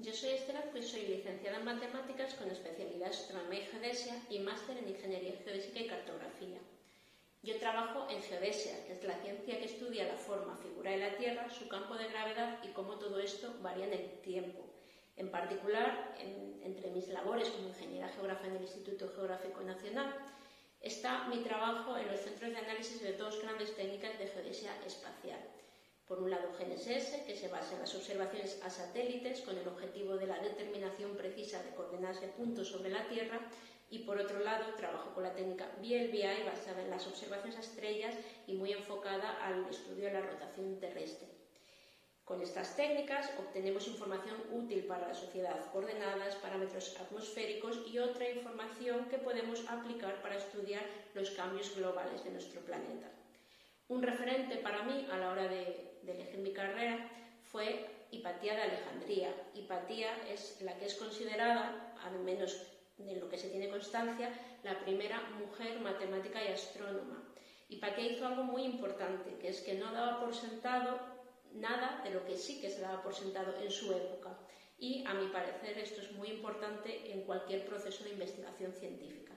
Yo soy Estela, pues soy licenciada en Matemáticas con especialidad Astronomía y Geodesia y máster en Ingeniería Geodésica y Cartografía. Yo trabajo en geodesia, que es la ciencia que estudia la forma, figura de la Tierra, su campo de gravedad y cómo todo esto varía en el tiempo. En particular, entre mis labores como ingeniera geógrafa en el Instituto Geográfico Nacional, está mi trabajo en los centros de dos grandes técnicas de geodesia espacial. Por un lado, GNSS, que se basa en las observaciones a satélites con el objetivo de la determinación precisa de coordenadas de puntos sobre la Tierra, y por otro lado, trabajo con la técnica VLBI basada en las observaciones a estrellas y muy enfocada al estudio de la rotación terrestre. Con estas técnicas obtenemos información útil para la sociedad, coordenadas, parámetros atmosféricos y otra información que podemos aplicar para estudiar los cambios globales de nuestro planeta. Un referente para mí a la Hipatía de Alejandría. Hipatía es la que es considerada, al menos en lo que se tiene constancia, la primera mujer matemática y astrónoma. Hipatía hizo algo muy importante, que es que no daba por sentado nada de lo que sí que se daba por sentado en su época. Y, a mi parecer, esto es muy importante en cualquier proceso de investigación científica.